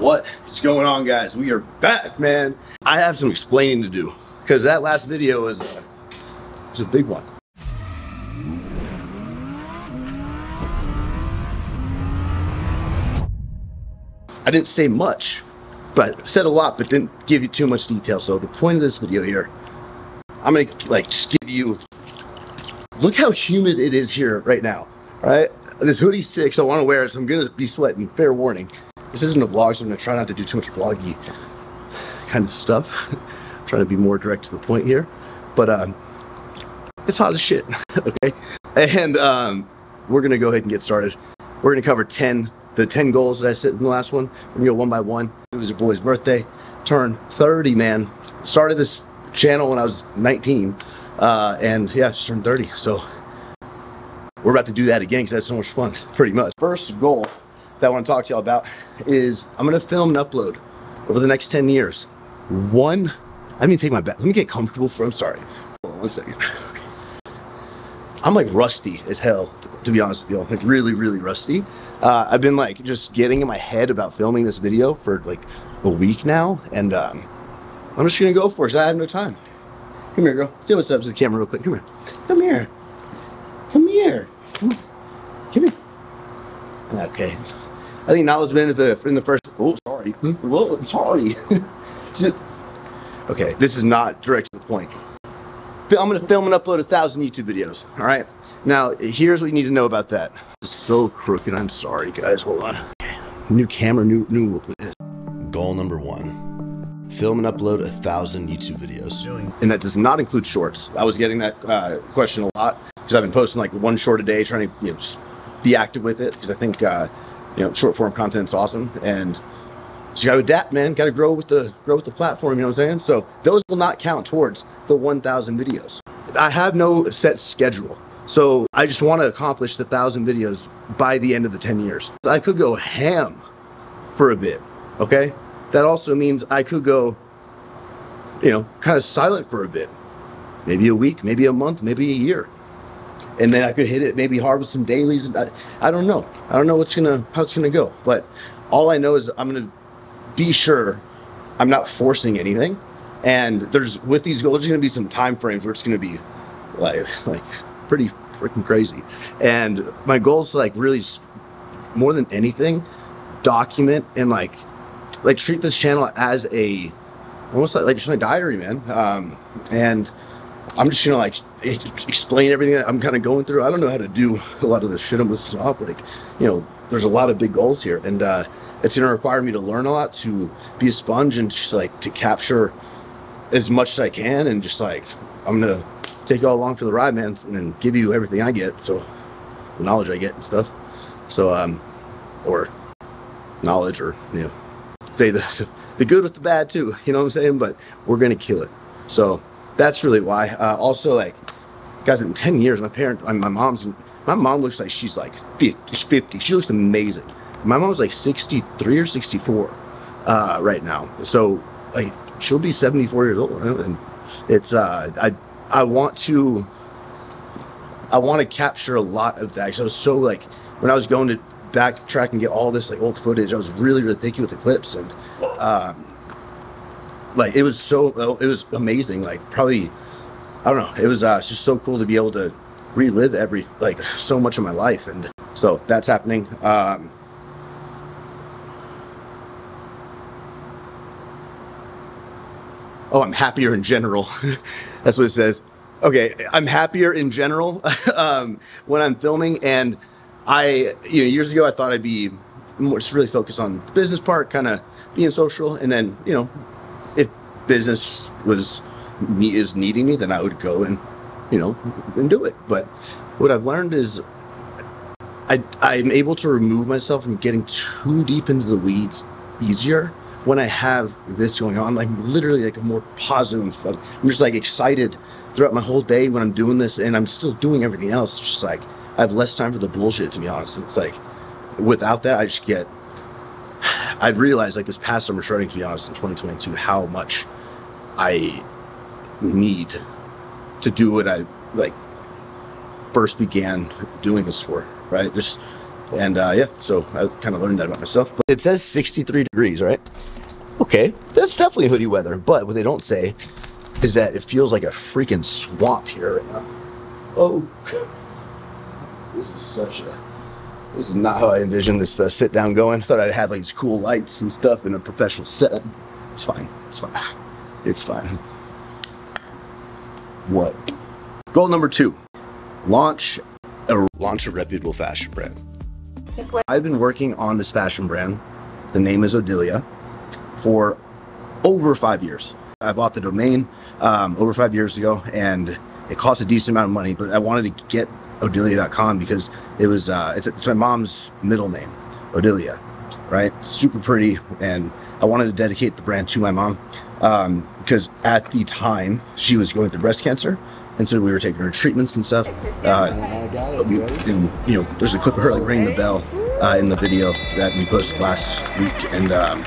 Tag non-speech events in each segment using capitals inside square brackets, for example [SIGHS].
What is going on guys? We are back, man. I have some explaining to do because that last video was a, was a big one. I didn't say much, but said a lot, but didn't give you too much detail. So the point of this video here, I'm gonna like just give you, look how humid it is here right now, right? This hoodie's sick, so I wanna wear it, so I'm gonna be sweating, fair warning. This isn't a vlog, so I'm gonna try not to do too much vloggy kind of stuff. [LAUGHS] trying to be more direct to the point here. But um, it's hot as shit, [LAUGHS] okay? And um, we're gonna go ahead and get started. We're gonna cover 10 the 10 goals that I set in the last one. We're gonna go one by one. It was your boy's birthday. Turned 30, man. Started this channel when I was 19. Uh, and yeah, just turned 30. So we're about to do that again because that's so much fun, [LAUGHS] pretty much. First goal that I want to talk to y'all about is I'm gonna film and upload over the next 10 years. One, I mean take my back. Let me get comfortable for I'm sorry. Hold on one second. Okay. I'm like rusty as hell, to be honest with y'all. Like really, really rusty. Uh, I've been like just getting in my head about filming this video for like a week now, and um, I'm just gonna go for it I have no time. Come here, girl. Say what's up to the camera real quick. Come here. Come here. Come here. Come here. Okay. I think Nala's been at the in the first. Oh, sorry. Whoa, sorry. [LAUGHS] okay, this is not direct to the point. I'm gonna film and upload a thousand YouTube videos. All right. Now, here's what you need to know about that. It's so crooked. I'm sorry, guys. Hold on. New camera, new new. Goal number one film and upload a thousand YouTube videos. And that does not include shorts. I was getting that uh, question a lot because I've been posting like one short a day, trying to you know, be active with it because I think uh, you know short form content's awesome and so you got to adapt, man. Got to grow with the grow with the platform. You know what I'm saying? So those will not count towards the 1,000 videos. I have no set schedule. So I just want to accomplish the thousand videos by the end of the 10 years. I could go ham for a bit, okay? That also means I could go, you know, kind of silent for a bit. Maybe a week, maybe a month, maybe a year. And then I could hit it maybe hard with some dailies. I, I don't know. I don't know what's gonna how it's gonna go. But all I know is I'm gonna be sure I'm not forcing anything. And there's with these goals, there's gonna be some time frames where it's gonna be like [LAUGHS] like pretty freaking crazy. And my goal is like really more than anything, document and like like treat this channel as a almost like, like just my diary, man. Um, and I'm just gonna like explain everything that I'm kind of going through. I don't know how to do a lot of the shit I'm listing off. Like, you know, there's a lot of big goals here, and uh, it's gonna require me to learn a lot, to be a sponge, and just like to capture as much as I can, and just like I'm gonna take you all along for the ride, man, and give you everything I get. So the knowledge I get and stuff. So um, or knowledge, or you know say the, [LAUGHS] the good with the bad too, you know what I'm saying? But we're gonna kill it. So that's really why. Uh, also, like, guys, in 10 years, my parent, my mom's, my mom looks like she's like 50, she's 50. She looks amazing. My mom's like 63 or 64 uh, right now. So, like, she'll be 74 years old. And it's, uh, I, I want to, I want to capture a lot of that. So I was so like, when I was going to backtrack and get all this like old footage. I was really really picky with the clips and um, like it was so it was amazing. Like probably I don't know. It was uh, just so cool to be able to relive every like so much of my life and so that's happening. Um, oh, I'm happier in general. [LAUGHS] that's what it says. Okay, I'm happier in general [LAUGHS] um, when I'm filming and I, you know, years ago I thought I'd be more just really focused on the business part, kind of being social, and then, you know, business was is needing me, then I would go and, you know, and do it. But what I've learned is I, I'm able to remove myself from getting too deep into the weeds easier when I have this going on. I'm like literally like a more positive. I'm just like excited throughout my whole day when I'm doing this, and I'm still doing everything else. It's just like I have less time for the bullshit, to be honest. It's like, without that, I just get, I've realized like this past summer starting, to be honest, in 2022, how much I need to do what I like first began doing this for, right? Just And uh, yeah, so I kind of learned that about myself. But it says 63 degrees, right? Okay, that's definitely hoodie weather. But what they don't say is that it feels like a freaking swamp here right now. Oh, this is such a. This is not how I envisioned this uh, sit down going. I Thought I'd have like these cool lights and stuff in a professional setup. It's fine. It's fine. [SIGHS] It's fine. What? Goal number two launch a. Launch a reputable fashion brand. I've been working on this fashion brand. The name is Odilia for over five years. I bought the domain um, over five years ago and it cost a decent amount of money, but I wanted to get Odilia.com because it was, uh, it's, it's my mom's middle name, Odilia, right? Super pretty. And I wanted to dedicate the brand to my mom um, because at the time she was going through breast cancer. And so we were taking her treatments and stuff. Uh, we, and, you know, there's a clip of her like ringing the bell uh, in the video that we posted last week. And um,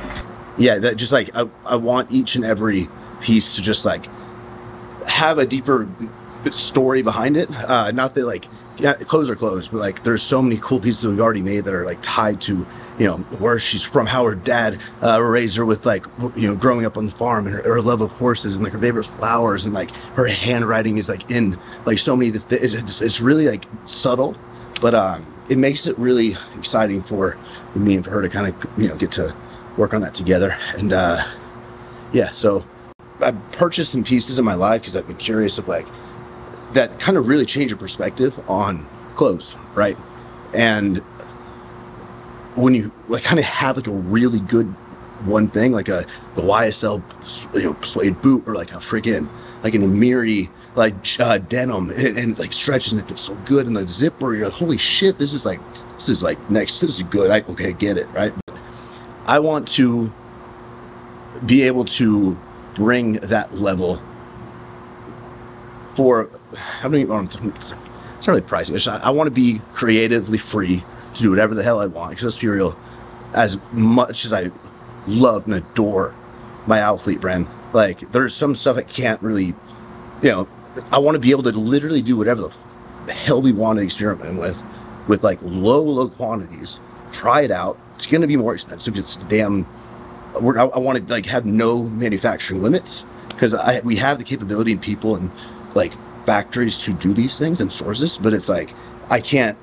yeah, that just like I, I want each and every piece to just like have a deeper story behind it. Uh, not that like yeah, clothes are clothes, but like there's so many cool pieces we've already made that are like tied to you know where she's from, how her dad uh, raised her with like you know growing up on the farm and her, her love of horses and like her favorite flowers and like her handwriting is like in like so many. Th- it's, it's really like subtle, but um, it makes it really exciting for me and for her to kind of you know get to work on that together and uh, yeah, so I purchased some pieces in my life because I've been curious of like that kind of really change your perspective on clothes, right? And when you like kind of have like a really good one thing, like a the YSL you know suede boot or like a friggin' like an Amiri like uh, denim and, and like stretches and it feels so good and the zipper you're like holy shit this is like this is like next this is good I okay I get it right but I want to be able to bring that level for I don't even want to it's not really pricing. Just, I want to be creatively free to do whatever the hell I want. Because let's be real, as much as I love and adore my Alphalete brand, like there's some stuff I can't really, you know, I want to be able to literally do whatever the hell we want to experiment with, with like low, low quantities. Try it out. It's going to be more expensive. It's damn. I, I want to like have no manufacturing limits because I we have the capability and people and like factories to do these things and sources, but it's like I can't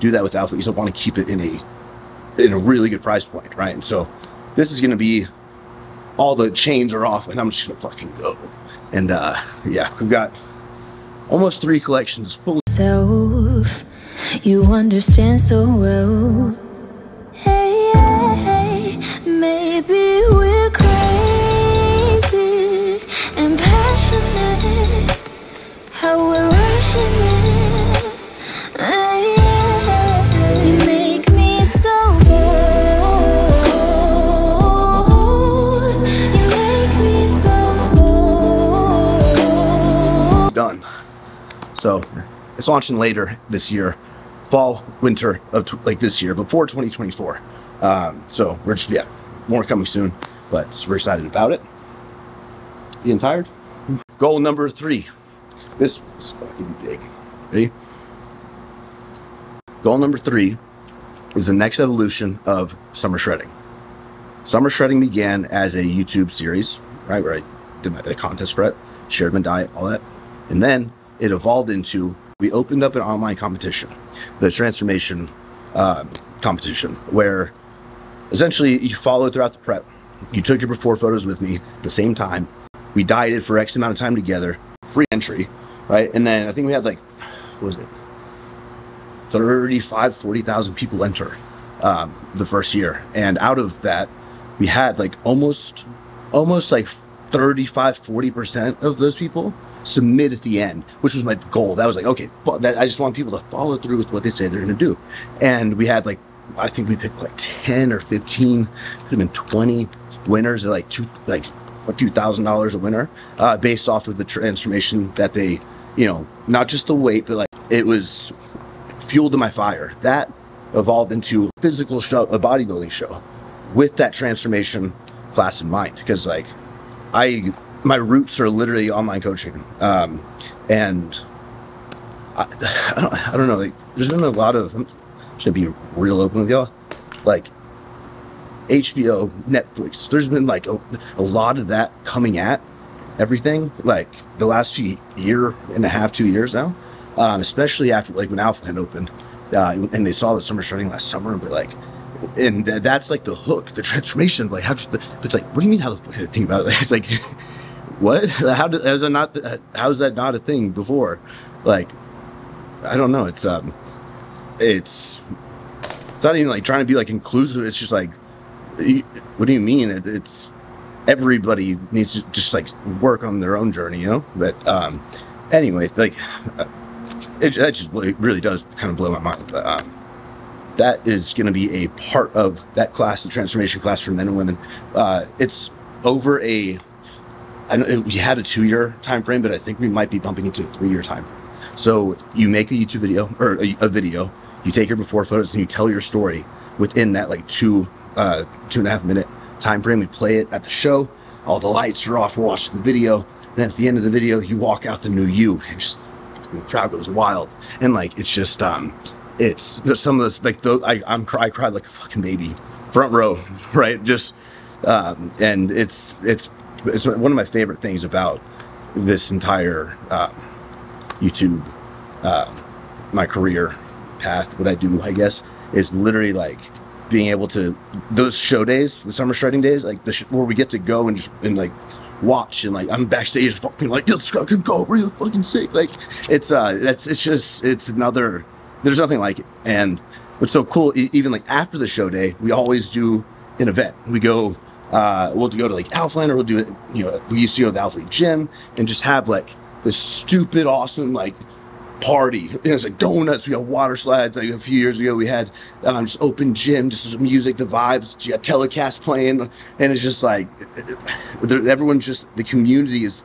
do that with Alpha because I want to keep it in a in a really good price point, right? And so this is gonna be all the chains are off and I'm just gonna fucking go. And uh yeah, we've got almost three collections full self you understand so well hey, hey, maybe we're done. So it's launching later this year, fall, winter of like this year, before 2024. Um, so we're just yeah, more coming soon, but we're excited about it. Being tired. Goal number three. This is fucking big. Ready? Goal number three is the next evolution of summer shredding. Summer shredding began as a YouTube series, right? Where I did my contest prep, shared my diet, all that. And then it evolved into we opened up an online competition, the transformation um, competition, where essentially you followed throughout the prep. You took your before photos with me at the same time. We dieted for X amount of time together, free entry, right? And then I think we had like, what was it? 35, 40,000 people enter um, the first year. And out of that, we had like almost, almost like 35, 40% of those people submit at the end, which was my goal. That was like, okay, but that, I just want people to follow through with what they say they're going to do. And we had like, I think we picked like 10 or 15, could have been 20 winners at like two, like a few thousand dollars a winner, uh, based off of the transformation that they, you know, not just the weight, but like it was fuel to my fire. That evolved into a physical show, a bodybuilding show, with that transformation class in mind. Because like, I my roots are literally online coaching, um, and I, [SIGHS] I don't I don't know. Like, there's been a lot of i should be real open with y'all. Like HBO, Netflix. There's been like a, a lot of that coming at everything. Like the last few year and a half, two years now. Um, especially after like when Alphaland opened, uh, and they saw the summer starting last summer, and be like, and th- that's like the hook, the transformation. Like how? It's like, what do you mean? How the fuck did I think about it? [LAUGHS] It's like, what? How did? How's that not? How's that not a thing before? Like, I don't know. It's um, it's it's not even like trying to be like inclusive. It's just like, what do you mean? It, it's everybody needs to just like work on their own journey, you know. But um, anyway, like uh, it, that just really, really does kind of blow my mind. But um, that is going to be a part of that class, the transformation class for men and women. Uh, it's over a. I know we had a two-year time frame, but I think we might be bumping into a three-year time frame. So you make a YouTube video or a, a video, you take your before photos, and you tell your story within that like two, uh, two and a half minute time frame. We play it at the show. All the lights are off. We're watching the video. Then at the end of the video, you walk out the new you, and just the crowd goes wild. And like it's just um, it's there's some of this like those, I I'm I cried like a fucking baby, front row, [LAUGHS] right? Just um, and it's it's it's one of my favorite things about this entire uh, YouTube, uh, my career path, what I do, I guess, is literally like being able to those show days, the summer shredding days, like the sh- where we get to go and just and like watch and like I'm backstage fucking like guy can go real fucking sick. Like it's uh that's it's just it's another there's nothing like it. And what's so cool, even like after the show day, we always do an event. We go uh we'll go to like Alphaland or we'll do it, you know, we used to go to the Alphalete gym and just have like this stupid awesome like party. Know, it's like donuts. We got water slides. Like a few years ago, we had um, just open gym, just music, the vibes. You got telecast playing, and it's just like [SIGHS] everyone's just the community is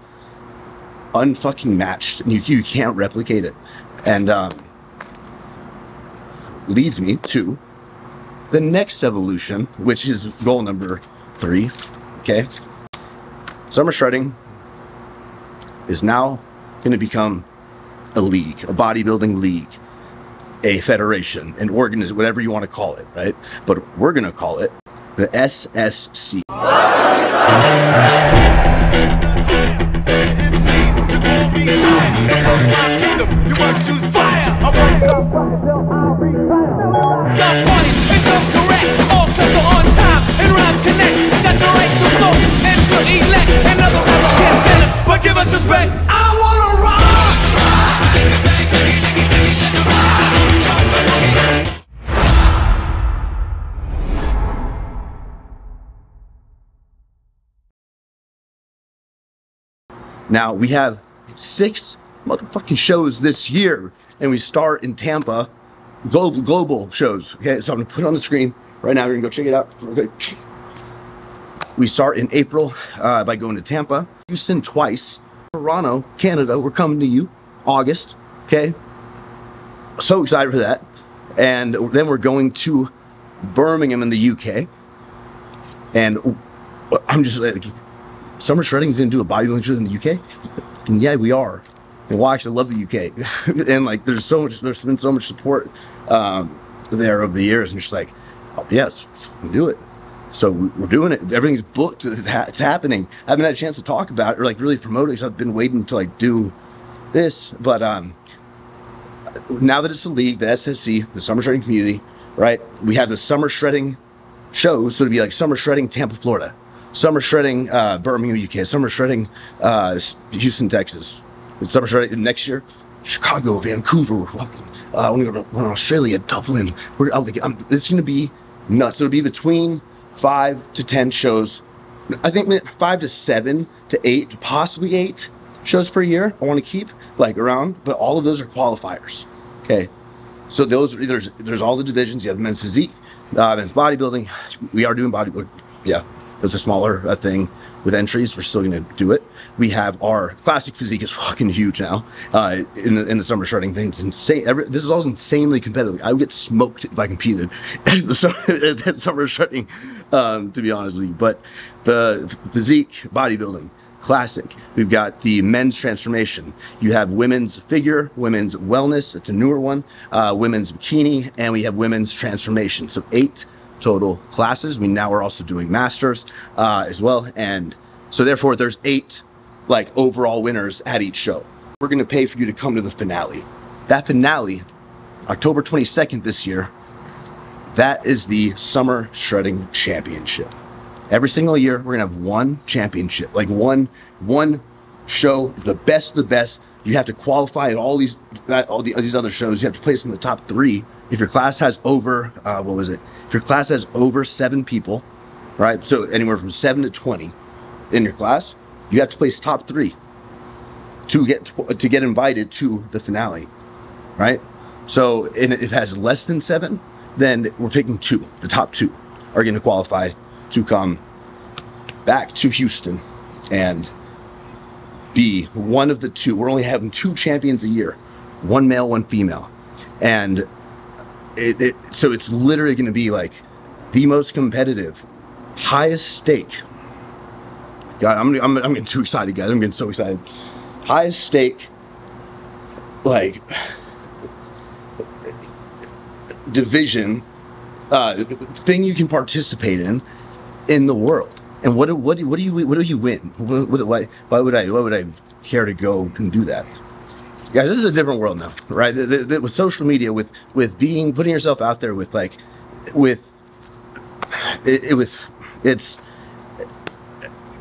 unfucking matched, and you you can't replicate it. And um, leads me to the next evolution, which is goal number three. Okay, summer shredding is now going to become a league, a bodybuilding league, a federation, an organism, whatever you want to call it, right? But we're going to call it the SSC. Respect. Now we have six motherfucking shows this year, and we start in Tampa, global global shows. Okay, so I'm gonna put it on the screen right now. You're gonna go check it out. Okay. We start in April uh, by going to Tampa, Houston twice, Toronto, Canada. We're coming to you, August. Okay, so excited for that, and then we're going to Birmingham in the UK, and I'm just like summer shredding's gonna do a bodybuilding show in the UK. And yeah, we are. And well, actually, I love the UK. [LAUGHS] and like, there's so much, there's been so much support um, there over the years. And just like, oh, yes, we do it. So we- we're doing it. Everything's booked. It's, ha- it's happening. I haven't had a chance to talk about it or like really promote it because I've been waiting to like do this. But um, now that it's the league, the SSC, the summer shredding community, right? We have the summer shredding shows. So it'd be like summer shredding Tampa, Florida, summer shredding uh, Birmingham, UK, summer shredding uh, Houston, Texas, summer shredding next year. Chicago, Vancouver, we're fucking. Uh, I want to go to Australia, Dublin. We're I'm, I'm, it's going to be nuts. It'll be between five to ten shows. I think five to seven to eight, possibly eight shows per year. I want to keep like around, but all of those are qualifiers. Okay, so those there's there's all the divisions. You have men's physique, uh, men's bodybuilding. We are doing bodybuilding. Yeah, it's a smaller uh, thing with entries. We're still going to do it. We have our classic physique is [LAUGHS] fucking huge now. Uh, in the in the summer shredding thing, it's insane. Every, this is all insanely competitive. I would get smoked if I competed [LAUGHS] at the summer, [LAUGHS] at summer shredding. Um, to be honest with you, but the physique bodybuilding classic. We've got the men's transformation. You have women's figure, women's wellness. It's a newer one. Uh, women's bikini, and we have women's transformation. So eight total classes. We now are also doing masters uh, as well, and so therefore there's eight like overall winners at each show. We're gonna pay for you to come to the finale. That finale, October 22nd this year, that is the Summer Shredding Championship. Every single year, we're gonna have one championship, like one one show, the best the best. You have to qualify at all these all these other shows. You have to place in the top three. If your class has over, uh, what was it? If your class has over seven people, right? So anywhere from seven to twenty in your class, you have to place top three to get to get invited to the finale, right? So and it has less than seven, then we're picking two. The top two are going to qualify to come back to Houston and be one of the two. We're only having two champions a year, one male, one female, and it, it so it's literally going to be like the most competitive, highest stake. God, I'm, I'm, I'm getting too excited, guys. I'm getting so excited. Highest stake, like division uh, thing you can participate in in the world. And what do, what do, what do you what do you win? What, what, why why would I why would I care to go and do that? Guys, this is a different world now, right? The- the- the- with social media, with with being putting yourself out there, with like with it, it with it's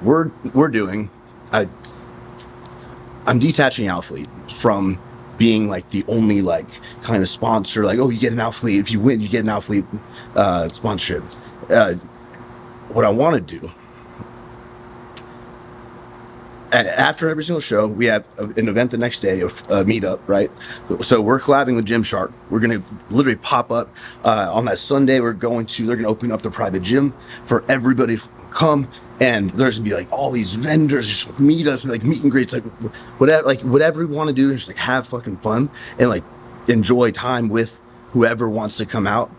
we're we're doing. I I'm detaching Alphalete from being like the only like kind of sponsor. Like, oh, you get an Alphalete if you win, you get an Alphalete uh, sponsorship. Uh, what I want to do. And after every single show, we have an event the next day, a, a meetup, right? So we're collabing with Gymshark. We're gonna literally pop up uh, on that Sunday. We're going to. They're gonna open up the private gym for everybody to come, and there's gonna be like all these vendors just meet us, like meet and greets, like whatever, like whatever we want to do, just like have fucking fun and like enjoy time with whoever wants to come out.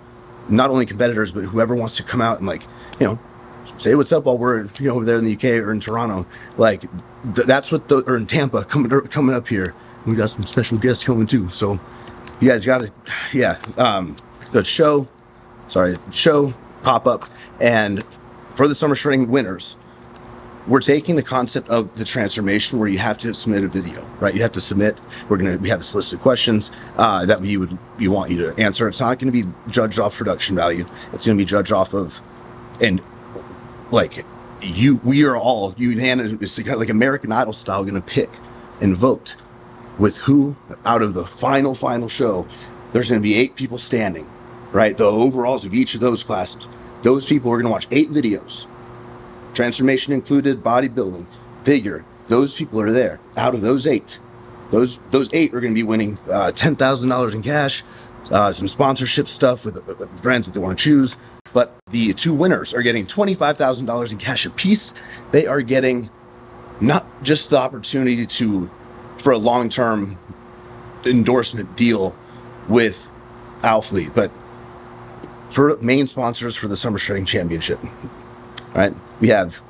Not only competitors, but whoever wants to come out and like you know say what's up while we're you know over there in the UK or in Toronto. Like th- that's what the or in Tampa coming coming up here. We got some special guests coming too. So you guys got to yeah. Um, the show, sorry, show pop up and for the summer shredding winners. We're taking the concept of the transformation where you have to submit a video, right? You have to submit. We're gonna we have this list of questions uh, that we would we want you to answer. It's not to be judged off production value. It's to be judged off of and like you we are all unanimous like american idol style gonna pick and vote with who out of the final final show there's gonna be eight people standing right? The overalls of each of those classes. Those people are gonna watch eight videos. Transformation included bodybuilding figure those people are there. Out of those eight those those eight are to be winning uh, ten thousand dollars in cash, uh, some sponsorship stuff with, uh, with brands that they want to choose. But the two winners are getting twenty five thousand dollars in cash apiece. They are getting not just the opportunity to for a long term endorsement deal with Alphalete, but for main sponsors for the Summer Shredding Championship. Right? We have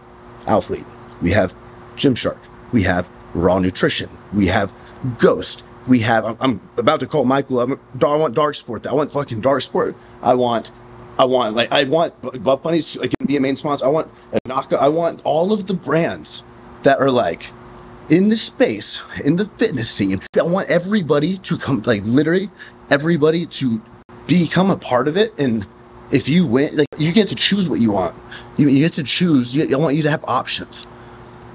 Alphalete, we have Gymshark, we have Raw Nutrition, we have Ghost, we have. I'm, I'm about to call Michael. I'm, I want Dark Sport. I want fucking Dark Sport. I want. I want like I want Buff Bunnies like can be a main sponsor. I want Naka. I want all of the brands that are like in the space in the fitness scene. I want everybody to come like literally everybody to become a part of it and if you win like you get to choose what you want you, you get to choose you, i want you to have options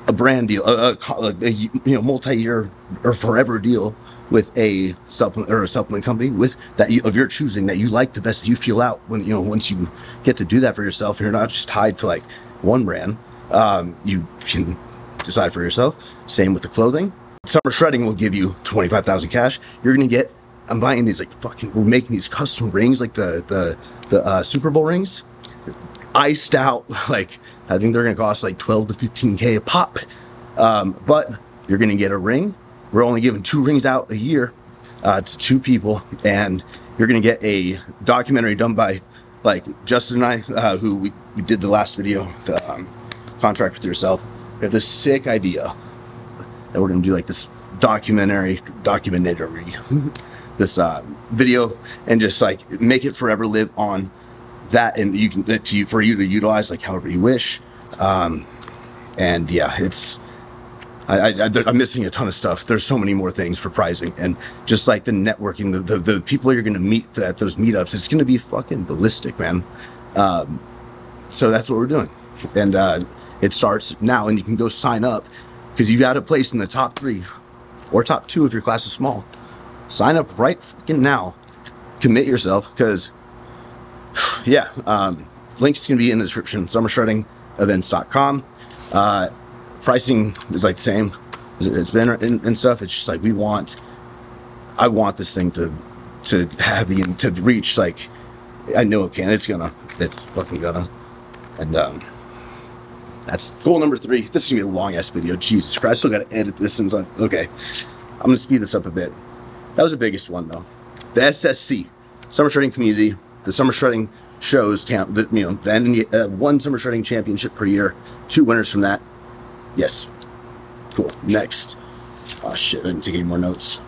a brand deal a, a, a you know multi-year or forever deal with a supplement or a supplement company with that you, of your choosing that you like the best you feel out when you know once you get to do that for yourself. You're not just tied to like one brand. Um, you can decide for yourself. Same with the clothing. Summer shredding will give you 25000 cash. You're gonna get i'm buying these like fucking we're making these custom rings like the the the uh, super bowl rings. Iced out [LAUGHS] like i think they're gonna cost like 12 to 15k a pop. Um, but you're gonna get a ring we're only giving two rings out a year uh, to two people and you're gonna get a documentary done by like justin and i uh, who we, we did the last video the um, contract with yourself we have this sick idea that we're gonna do like this documentary, documentary, [LAUGHS] this uh, video, and just like make it forever live on that, and you can to you for you to utilize like however you wish. Um, and yeah, it's I, I, I'm missing a ton of stuff. There's so many more things for pricing and just like the networking, the, the, the people you're going to meet at those meetups, it's going to be fucking ballistic, man. Um, so that's what we're doing. And uh, it starts now and you can go sign up because you've got a place in the top three or top two if your class is small. Sign up right fucking now. Commit yourself because [SIGHS] yeah, um, links can be in the description. Summershreddingevents.com. Uh, pricing is like the same it's been and, stuff. It's just like we want, I want this thing to to have the to reach like I know it can. It's gonna. It's fucking gonna. And um, that's goal number three. This is gonna be a long ass video. Jesus Christ, I still gotta edit this and so okay. I'm gonna speed this up a bit. That was the biggest one though. The SSC, Summer Shredding Community, the Summer Shredding shows, tam- you know, then uh, one Summer Shredding Championship per year, two winners from that. Yes. Cool. Next. Oh shit, I didn't take any more notes.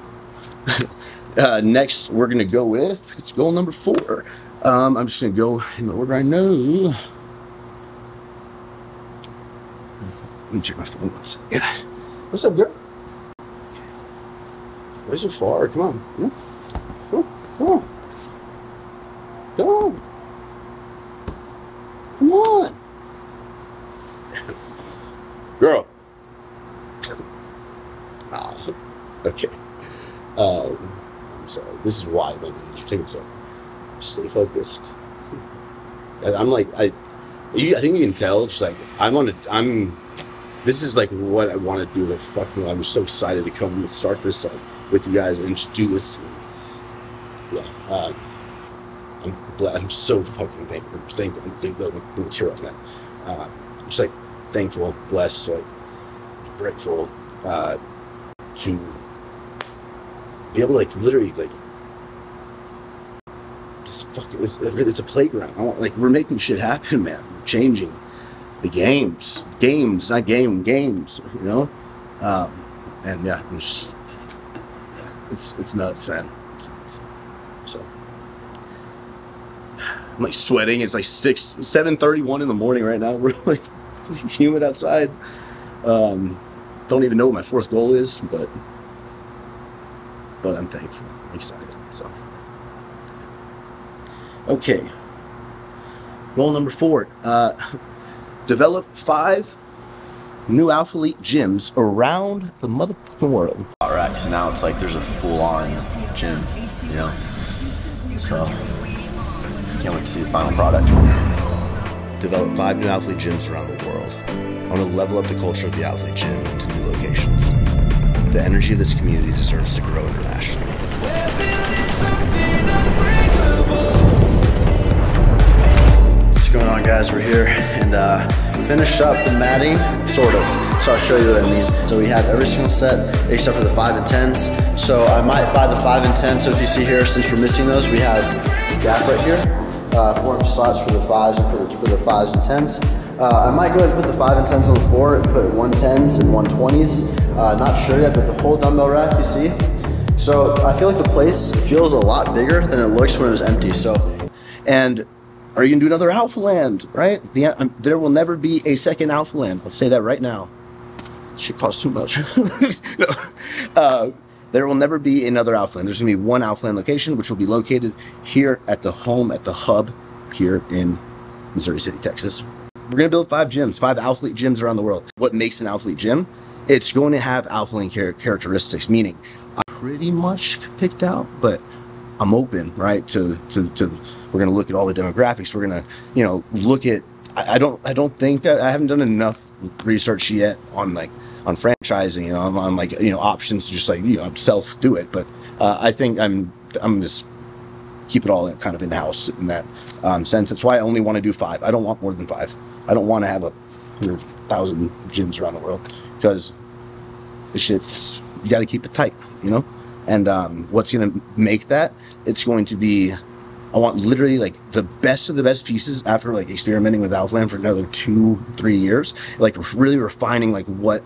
[LAUGHS] uh, next, we're gonna go with it's goal number four. Um, I'm just gonna go in the order I know. Let me check my phone one second. What's up, girl? Why so far? Come on. Come on. Come on. Come on. Come on. Girl. Ah, okay. Um, I'm sorry. This is why my you're taking so. Stay focused. I'm like I. You, I think you can tell. Just like I'm on a. I'm. This is like what I want to do. The fucking. I'm so excited to come and start this uh, with you guys and just do this. Yeah. Uh, I'm. Glad, I'm so fucking thankful. Thankful. Thankful. The material on that. Uh, just like thankful, blessed, like grateful uh, to be able to like literally like this fucking it's, it's a playground. I want, like we're making shit happen, man. We're changing the games, games, not game, games. You know, um, and yeah, I'm just it's it's nuts, man. It's, nuts. so. I'm like sweating. It's like six, seven thirty-one in the morning right now. [LAUGHS] We're like [LAUGHS] it's humid outside. Um, don't even know what my fourth goal is, but but I'm thankful, I'm excited. So okay, goal number four: uh, develop five new Alphalete gyms around the motherfucking world. Alright, so now it's like there's a full-on gym, you know? So, can't wait to see the final product. Develop five new Alphalete gyms around the world. I want to level up the culture of the Alphalete gym into new locations. The energy of this community deserves to grow internationally. What's going on, guys? We're here and uh, finished up the matting, sort of. So I'll show you what I mean. So we have every single set except for the five and tens. So I might buy the five and ten. So if you see here, since we're missing those, we have a gap right here, uh, four inch slots for the fives and for the, for the fives and tens. Uh, I might go ahead and put the five and tens on the floor and put one tens and one twenties. Uh, not sure yet, but the whole dumbbell rack you see. So I feel like the place feels a lot bigger than it looks when it was empty. So And are you gonna do another Alphaland? Right? The, um, there will never be a second Alphaland. Let's say that right now. Shit costs too much. [LAUGHS] no. uh, there will never be another Alphaland. There's gonna be one Alphaland location, which will be located here at the home, at the hub here in Missouri City, Texas. We're gonna build five gyms, five Alphalete gyms around the world. What makes an Alphalete gym? It's going to have char- characteristics, meaning I pretty much picked out, but I'm open, right? To to to we're gonna look at all the demographics. We're gonna, you know, look at. I, I don't I don't think I, I haven't done enough research yet on like on franchising, you know, on, on like you know options just like you know self do it. But uh, I think I'm I'm just keep it all kind of in house in that um, sense. That's why I only want to do five. I don't want more than five. I don't want to have a hundred thousand gyms around the world because the shit's you got to keep it tight, you know. And um, what's going to make that? It's going to be I want literally like the best of the best pieces after like experimenting with Alphaland for another two, three years, like really refining like what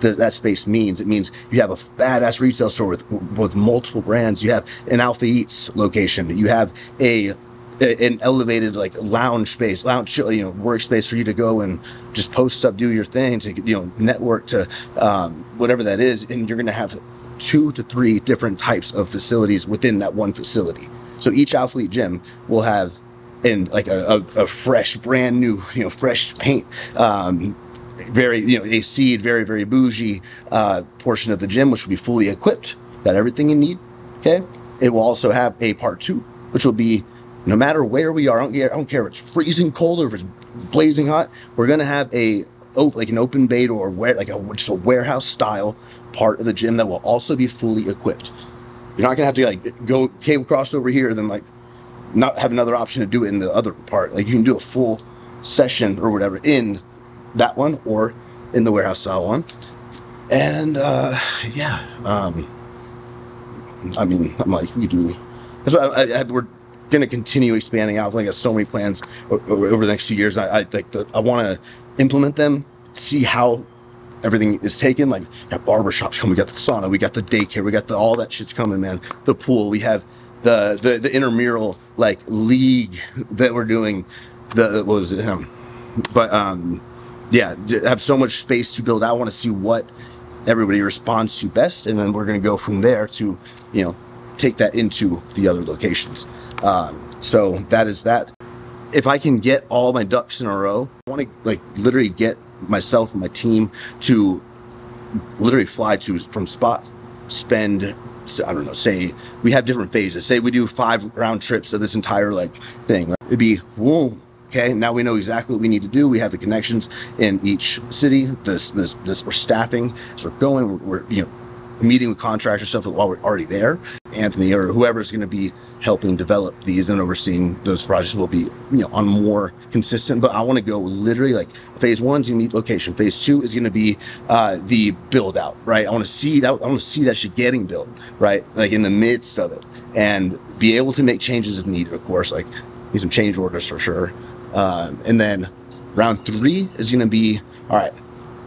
the, that space means. It means you have a badass retail store with with multiple brands. You have an Alpha Eats location. You have a, a- an elevated like lounge space, lounge you know workspace for you to go and just post up, do your thing, to you know network to um, whatever that is, and you're gonna have two to three different types of facilities within that one facility. So each Alphalete gym will have in like a, a, a fresh, brand new, you know, fresh paint, um, very, you know, a seed, very, very bougie uh, portion of the gym, which will be fully equipped, got everything you need. Okay. It will also have a part two, which will be no matter where we are, I don't care, I don't care if it's freezing cold or if it's blazing hot, we're gonna have a oh, like an open bay or where like a just a warehouse style part of the gym that will also be fully equipped. You're not gonna have to like go cable across over here, then like not have another option to do it in the other part. Like you can do a full session or whatever in that one or in the warehouse style one. And uh yeah, um I mean, I'm like, we do. That's why I, I, we're gonna continue expanding out. Like, I got so many plans over the next few years. I, I like, the, I want to implement them, see how everything is taken. Like, got barbershops coming, we got the sauna, we got the daycare, we got the all that shit's coming, man. The pool, we have the the the intramural like league that we're doing. The what was it? Um, but um, yeah, have so much space to build. I want to see what everybody responds to best, and then we're going to go from there to, you know, take that into the other locations. Um, so that is that. If I can get all my ducks in a row, I want to like literally get myself and my team to literally fly to from spot, spend I don't know, say we have different phases. Say we do five round trips of this entire like thing. It'd be whoa. Okay, now we know exactly what we need to do. We have the connections in each city. This, this, this. We're staffing as we're going. We're, we're you know meeting with contractors stuff while we're already there. Anthony or whoever is going to be helping develop these and overseeing those projects will be you know on more consistent. But I want to go literally like phase one is going to be location. Phase two is going to be uh, the build out. Right. I want to see that. I want to see that shit getting built. Right. Like in the midst of it and be able to make changes if needed. Of course, like need some change orders for sure. Um, and then round three is going to be all right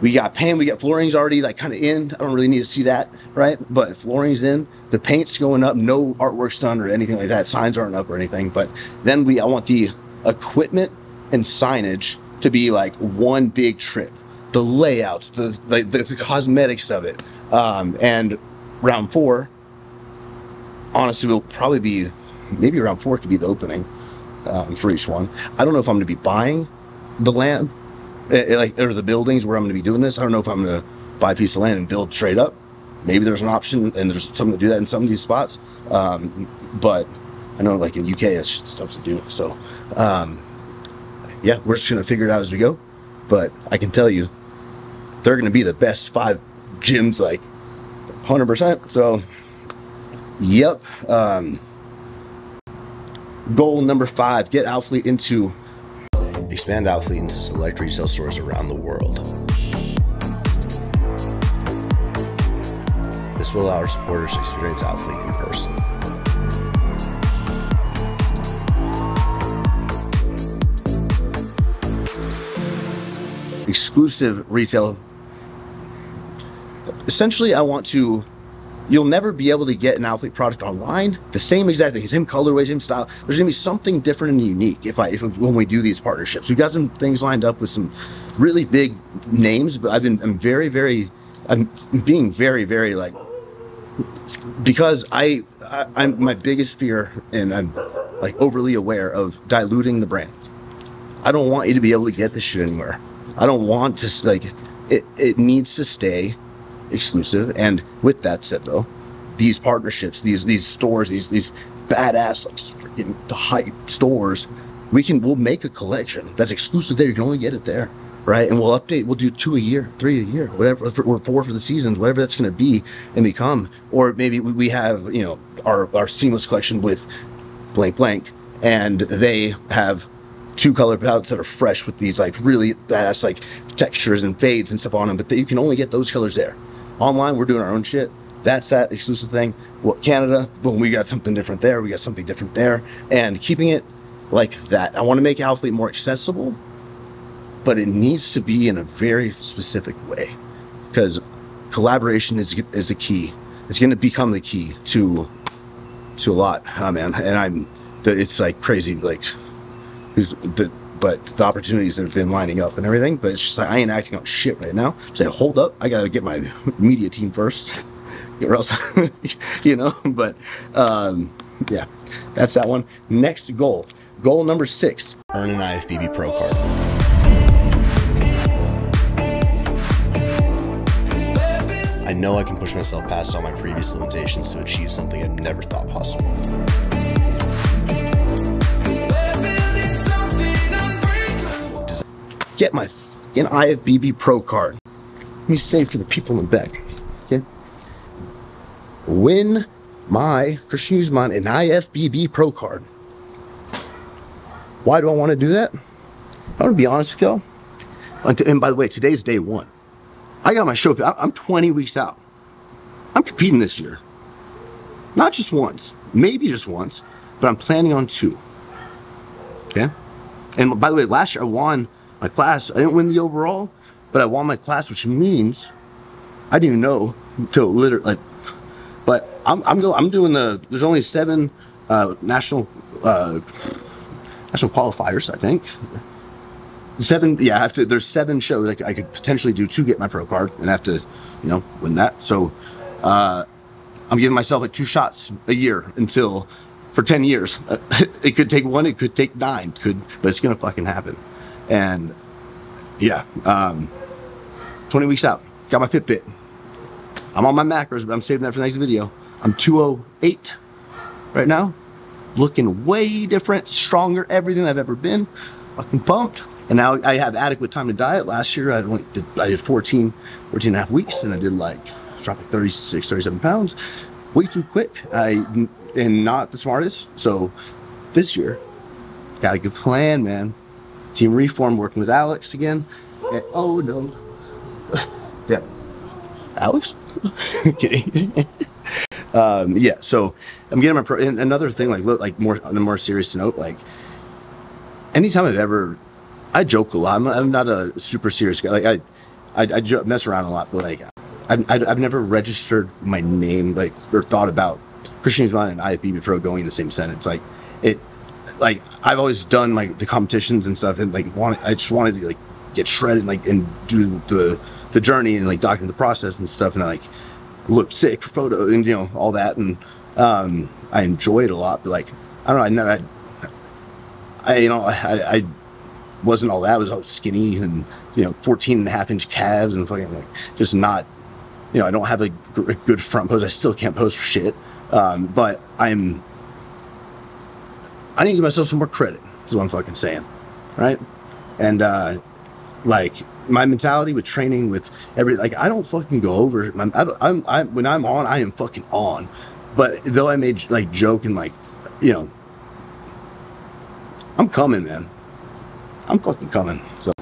we got paint, we got floorings already like kind of in. I don't really need to see that, right? But flooring's in, the paint's going up, no artwork's done or anything like that. Signs aren't up or anything. But then we, I want the equipment and signage to be like one big trip. The layouts, the the, the, the cosmetics of it, um, and round four. Honestly, will probably be maybe round four could be the opening um, for each one. I don't know if I'm to be buying the land like or the buildings where I'm going to be doing this. I don't know if I'm going to buy a piece of land and build straight up. Maybe there's an option and there's something to do that in some of these spots. Um, but I know like in UK it's stuff to do. So um, yeah, we're just going to figure it out as we go. But I can tell you, they're going to be the best five gyms, like 100%. So, yep. Um, goal number five: get Alphalete into Expand Alphalete into select retail stores around the world. This will allow our supporters to experience Alphalete in person. exclusive retail. Essentially, I want to. You'll never be able to get an Alphalete product online. The same exact thing, same colorway, same style. There's gonna be something different and unique if I if when we do these partnerships. We've got some things lined up with some really big names, but I've been I'm very very I'm being very very like because I, I I'm my biggest fear and I'm like overly aware of diluting the brand. I don't want you to be able to get this shit anywhere. I don't want to like it. It needs to stay exclusive. And with that said, though, these partnerships, these these stores, these these badass like freaking the hype stores, we can we'll make a collection that's exclusive there. You can only get it there, right? And we'll update. We'll do two a year, three a year, whatever, or four for the seasons, whatever that's going to be and become. Or maybe we, we have you know our our seamless collection with blank blank, and they have two color palettes that are fresh with these like really badass like textures and fades and stuff on them, but that you can only get those colors there. Online, we're doing our own shit. that's that exclusive thing. Well, Canada, boom, we got something different there. We got something different there, and keeping it like that. I want to make Alphalete more accessible, but it needs to be in a very specific way because collaboration is is the key. It's going to become the key to to a lot, oh, man. And I'm, it's like crazy, like, who's the, but the opportunities have been lining up and everything. But it's just like I ain't acting on shit right now. Say, hold up, I gotta get my [LAUGHS] media team first, [LAUGHS] or else, [LAUGHS] you know. But um, yeah, that's that one. Next goal, goal number six. Earn an IFBB Pro card. I know I can push myself past all my previous limitations to achieve something I've never thought possible. Get my fucking IFBB Pro card. Let me say for the people in the back. Okay. Win my Christian Guzman an IFBB Pro card. Why do I want to do that? I want to be honest with y'all. And by the way, today's day one. I got my show. I'm 20 weeks out. I'm competing this year. Not just once, maybe just once, but I'm planning on two. Okay? And by the way, last year I won my class. I didn't win the overall, but I won my class, which means I didn't even know until literally like. But I'm I'm go, I'm doing the. There's only seven uh, national uh, national qualifiers, I think. Seven, yeah. I have to. There's seven shows I, I could potentially do to get my pro card, and I have to, you know, win that. So, uh, I'm giving myself like two shots a year until for 10 years. [LAUGHS] it could take one, it could take nine, could, but it's gonna fucking happen. And yeah, um, 20 weeks out, got my Fitbit. I'm on my macros, but I'm saving that for the next video. I'm 208 right now, looking way different, stronger, everything I've ever been. Fucking pumped. And now I have adequate time to diet. Last year I did, I did 14, 14 and a half weeks, and I did like dropped like 36, 37 pounds. Way too quick. I and not the smartest. So this year, got a good plan, man. Team Reform working with Alex again. And- oh no. [LAUGHS] yeah. Alex? [LAUGHS] Kidding. [LAUGHS] um, yeah, so I'm getting my pro and another thing, like look like more on a more serious note, like anytime I've ever I joke a lot. I'm, I'm not a super serious guy. Like I, I, mess around a lot, but like I've, I've never registered my name like or thought about Christian Guzman and IFBB Pro going in the same sentence. Like it, like I've always done like the competitions and stuff, and like want I just wanted to like get shredded and like and do the the journey and like document the process and stuff, and I like look sick for photo and you know all that, and um I enjoy it a lot. But like I don't know, I never. I, I you know I, I wasn't all that. I was all skinny and, you know, 14 and a half inch calves and fucking like just not, you know, I don't have a, a good front pose. I still can't pose for shit. Um, but I'm, I need to give myself some more credit, is what I'm fucking saying. Right. And, uh, like my mentality with training with every, like, I don't fucking go over, I don't, I'm, I, when I'm on, I am fucking on. But though I made like joke and like, you know, I'm coming, man. I'm fucking coming. So,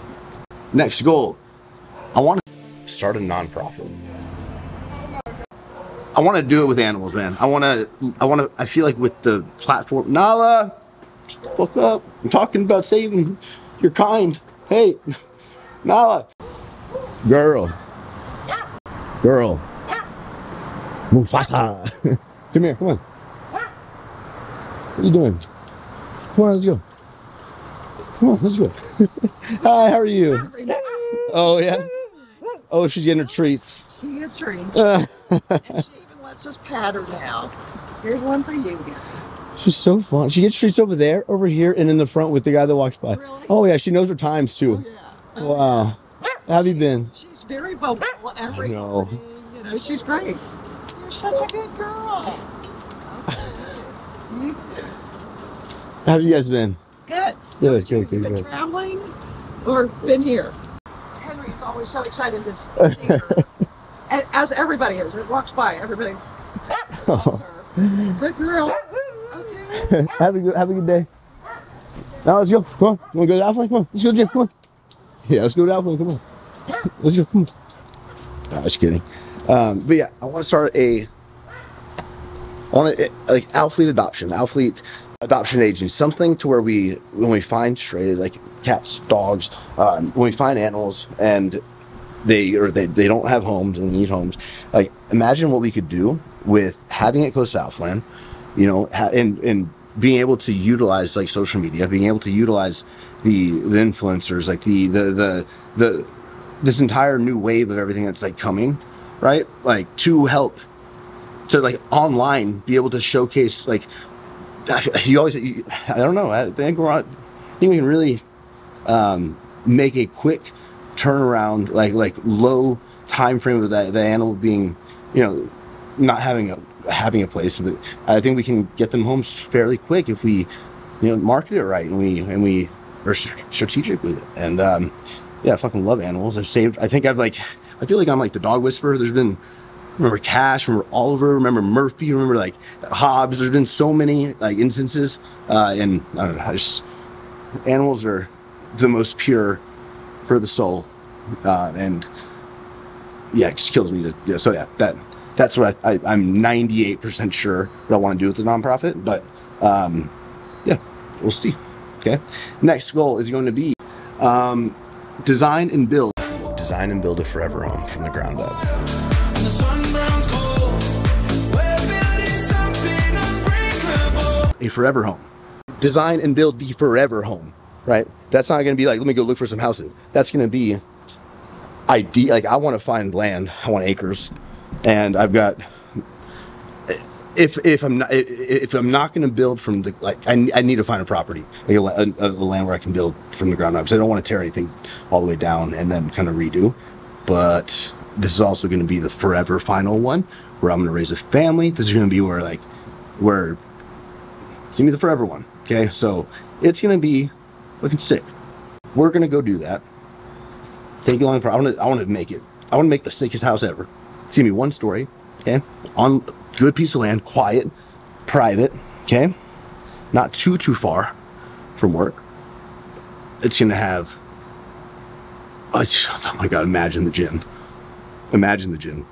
next goal, I want to Start a nonprofit. I want to do it with animals, man. I want to. I want to. I feel like with the platform, Nala, shut the fuck up. I'm talking about saving your kind. Hey, [LAUGHS] Nala, girl, girl, Mufasa, [LAUGHS] come here. Come on. What are you doing? Come on, let's go. Come on, let's go. [LAUGHS] Hi, how are you? Oh yeah. Oh, she's getting her treats. She gets treats. Uh, and she even lets us pat her now. Here's one for you. She's so fun. She gets treats over there, over here, and in the front with the guy that walks by. Really? Oh yeah, she knows her times too. Oh, yeah. Oh, Wow. How have you been? She's very vocal every know. You know, she's great. You're such a good girl. How have you guys been? Good. Good, good, good, been good. traveling or been here? Henry's always so excited to see her. [LAUGHS] As everybody is. It walks by. Everybody [LAUGHS] loves her. Good girl. [LAUGHS] Have a good have a good day. Now let's go. Come on. You wanna go to Alpha? Come on. Let's go, Jim. Come on. Yeah, let's go to Alpha. Come on. Let's go. Come on. Nah, just kidding. Um, but yeah, I want to start a I want to like Alphalete adoption, Alphalete adoption agency, something to where we when we find stray like cats, dogs, um, when we find animals and they or they, they don't have homes and need homes. Like imagine what we could do with having it close to Southland, you know, and and being able to utilize like social media, being able to utilize the the influencers, like the the the the this entire new wave of everything that's like coming, right? Like to help to like online be able to showcase like you always you, I don't know I think we're on, I think we can really um, make a quick turnaround like like low time frame of that the animal being you know not having a having a place but I think we can get them home fairly quick if we you know market it right and we and we are strategic with it and um, yeah I fucking love animals I've saved I think I've like I feel like I'm like the dog whisperer there's been remember Cash, remember Oliver, remember Murphy, remember like Hobbs. There's been so many like instances, uh, and I don't know. I just animals are the most pure for the soul, uh, and yeah, it just kills me. To, yeah, so yeah, that that's what I, I, I'm 98% sure what I want to do with the nonprofit, but um, yeah, we'll see. Okay, next goal is going to be um, design and build Design and build a forever home from the ground up. The sun burns cold. We're building something unbreakable. a forever home. Design and build the forever home, right? That's not going to be like, let me go look for some houses. That's going to be idea. Like, I want to find land. I want acres, and I've got. If if I'm not if I'm not going to build from the like I, I need to find a property like a, a, a land where I can build from the ground up because I don't want to tear anything all the way down and then kind of redo. But this is also going to be the forever final one where I'm going to raise a family. This is going to be where like where it's gonna be the forever one. Okay, so it's gonna be looking sick. We're gonna go do that. Take you along for I wanna I wanna make it. I wanna make the sickest house ever. Gonna be one story, okay? On good piece of land, quiet, private, okay? Not too too far from work. It's gonna have oh, oh my god, imagine the gym. Imagine the gym.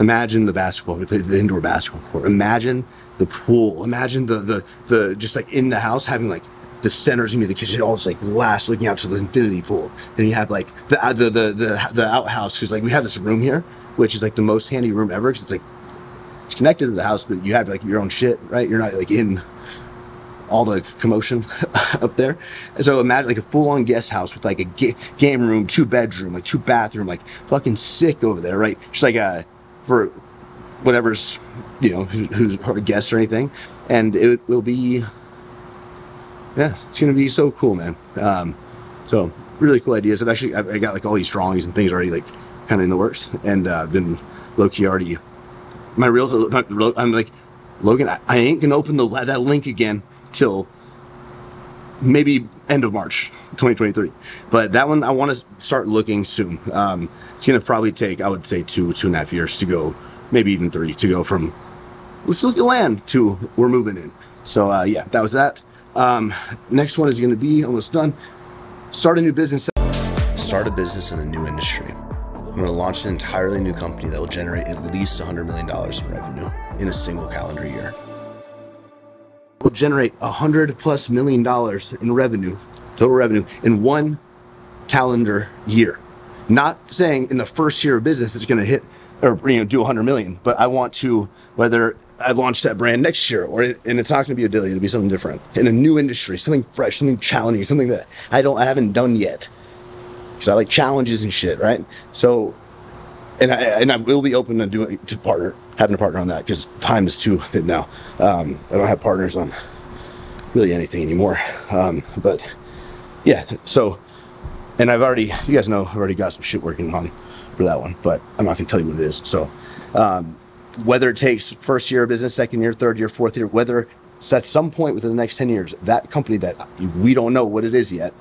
Imagine the basketball, the, the indoor basketball court. Imagine the pool. Imagine the the the just like in the house having like the centers gonna be the kitchen, all just like glass looking out to the infinity pool. Then you have like the uh, the the the, the outhouse because like we have this room here, which is like the most handy room ever because it's like it's connected to the house, but you have like your own shit, right? You're not like in all the commotion [LAUGHS] up there. And so imagine like a full-on guest house with like a ga- game room, two bedroom, like two bathroom, like fucking sick over there, right? Just like uh for whatever's you know who, who's a guest or anything, and it will be yeah, it's gonna be so cool, man. Um, so really cool ideas. I've actually I've, I got like all these drawings and things already like kind of in the works, and uh, been low key already. My real I'm like Logan, I, I ain't gonna open the that link again till maybe end of March 2023. But that one I want to start looking soon. Um, it's gonna probably take I would say two two and a half years to go, maybe even three to go from let's look at land to we're moving in. So uh, yeah, that was that. Um, next one is gonna be almost done. Start a new business. Start a business in a new industry. I'm going to launch an entirely new company that will generate at least $100 million in revenue in a single calendar year. We'll generate a hundred plus million dollars in revenue, total revenue, in one calendar year. Not saying in the first year of business it's going to hit or you know do a hundred million, but I want to whether I launch that brand next year or and it's not going to be a dilly, it'll be something different in a new industry, something fresh, something challenging, something that I don't, I haven't done yet. Because I like challenges and shit, right? So and I, and I will be open to doing to partner having a partner on that because time is too thin now. Um, I don't have partners on really anything anymore. Um, but yeah, so and I've already you guys know I've already got some shit working on for that one, but I'm not gonna tell you what it is. So um, whether it takes first year of business, second year, third year, fourth year, whether it's at some point within the next 10 years, that company that we don't know what it is yet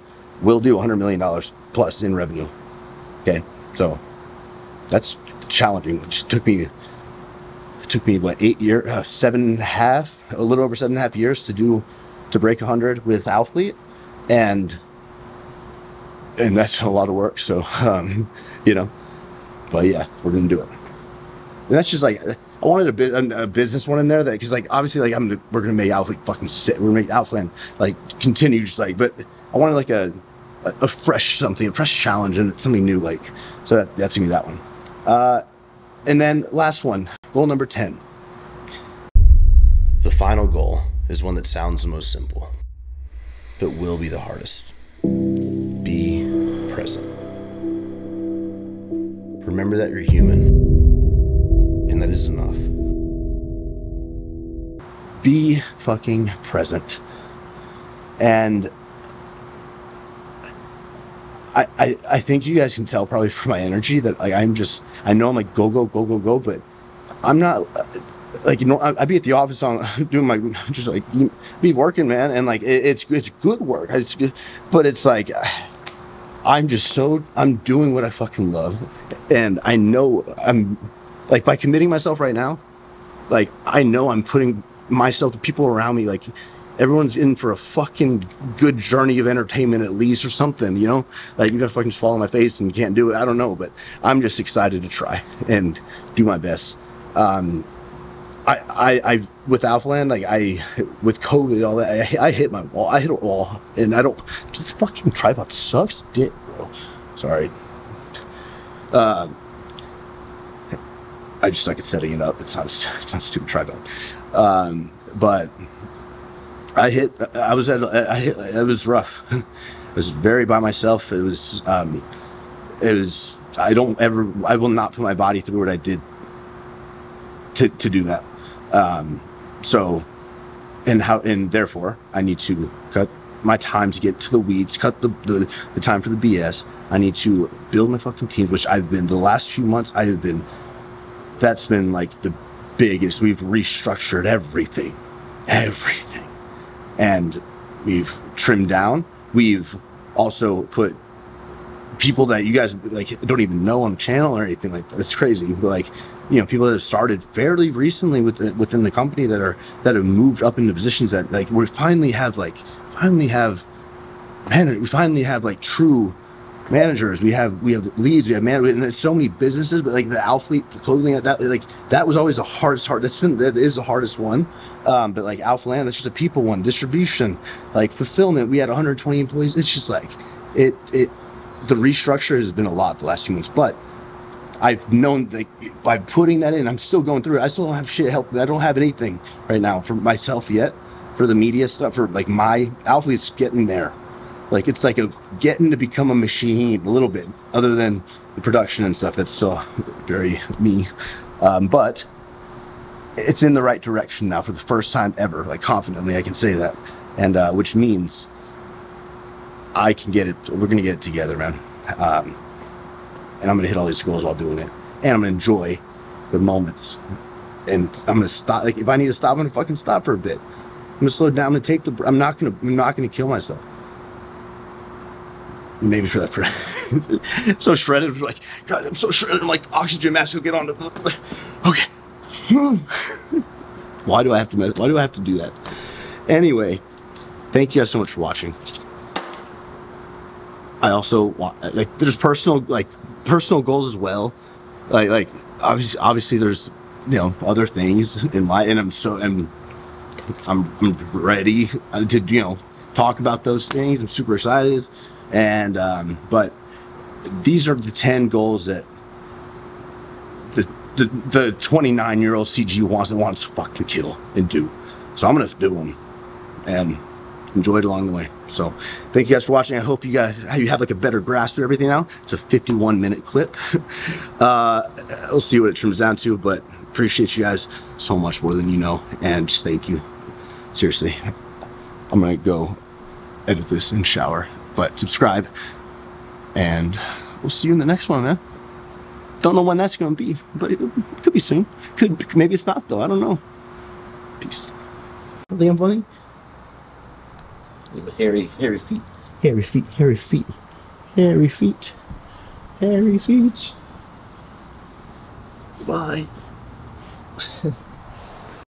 will do $100 million plus in revenue. Okay, so that's challenging. It just took me took me what eight year uh, seven and a half a little over seven and a half years to do to break 100 with Alphalete and and that's a lot of work so um you know but yeah we're gonna do it And that's just like I wanted a, a, business one in there that because like obviously like I'm we're gonna make Alphalete fucking sit. We're gonna make Alphaland like continue just like but I wanted like a a, a fresh something, a fresh challenge and something new like so that, that's gonna be that one. Uh, and then last one, goal number ten. The final goal is one that sounds the most simple, but will be the hardest. Be present. Remember that you're human, and that is enough. be fucking present. And I, I, think you guys can tell probably from my energy that like I'm just I know I'm like go go go go go, but I'm not like you know I'd be at the office on [LAUGHS] doing my [LAUGHS] just like be working man and like it, it's it's good work. It's good but it's like I'm just so I'm doing what I fucking love and I know I'm like by committing myself right now like I know I'm putting myself, the people around me, like everyone's in for a fucking good journey of entertainment at least or something, you know? Like you gotta fucking just fall on my face and can't do it. I don't know, but I'm just excited to try and do my best. Um I, I, I with Alphaland, like I, with COVID, all that, I, I hit my wall. I hit a wall, and I don't. Just fucking tripod sucks, dick, bro. Sorry. Um, I just like setting it up. It's not a, [LAUGHS] it's not a stupid tripod. Um, but I hit. I was at. I hit. It was rough. [LAUGHS] I was very by myself. It was. Um, it was. I don't ever. I will not put my body through what I did. To to do that. Um, so, and how and therefore I need to cut my time to get to the weeds. Cut the the, the time for the BS. I need to build my fucking teams, which I've been the last few months. I have been that's been like the biggest. We've restructured everything, everything, and we've trimmed down. We've also put people that you guys like don't even know on the channel or anything like that. It's crazy, but like you know, people that have started fairly recently with within the company that are that have moved up into positions that like we finally have like finally have man, we finally have like true managers. We have we have leads we have man and there's so many businesses but like the Alphalete the clothing that like that was always the hardest hard that's been that is the hardest one. Um but like Alpha Land that's just a people one distribution like fulfillment. We had 120 employees. It's just like it it the restructure has been a lot the last few months but I've known like by putting that in I'm still going through it. I still don't have shit help I don't have anything right now for myself yet for the media stuff for like my Alphalete's getting there like it's like a getting to become a machine a little bit other than the production and stuff that's still very me. Um, but it's in the right direction now for the first time ever like confidently i can say that. And uh, which means i can get it we're gonna get it together man. Um, and i'm gonna hit all these goals while doing it. And i'm gonna enjoy the moments. And i'm gonna stop like if i need to stop i'm gonna fucking stop for a bit. I'm gonna slow down i'm gonna take the i'm not gonna i'm not gonna kill myself maybe for that [LAUGHS] so shredded like god i'm so shredded i'm like oxygen mask will get on the okay. [LAUGHS] Why do i have to why do i have to do that? Anyway thank you guys so much for watching. I also want like there's personal like personal goals as well. Like like obviously obviously there's you know other things in life and i'm so and i'm, I'm ready uh, to you know talk about those things. I'm super excited and um, but these are the 10 goals that the the, the 29 year old cg wants and wants to fucking kill and do. So i'm gonna do them and enjoy it along the way. So thank you guys for watching. I hope you guys you have like a better grasp of everything now. It's a 51 minute clip. [LAUGHS] Uh we'll see what it trims down to but appreciate you guys so much more than you know. And just thank you. Seriously i'm gonna go edit this and shower but subscribe. And we'll see you in the next one man. Don't know when that's gonna be but it, it could be soon. Could maybe it's not though. I don't know. Peace. Think i'm funny hairy, hairy feet. hairy feet hairy feet. Hairy feet. Hairy feet. Bye [LAUGHS]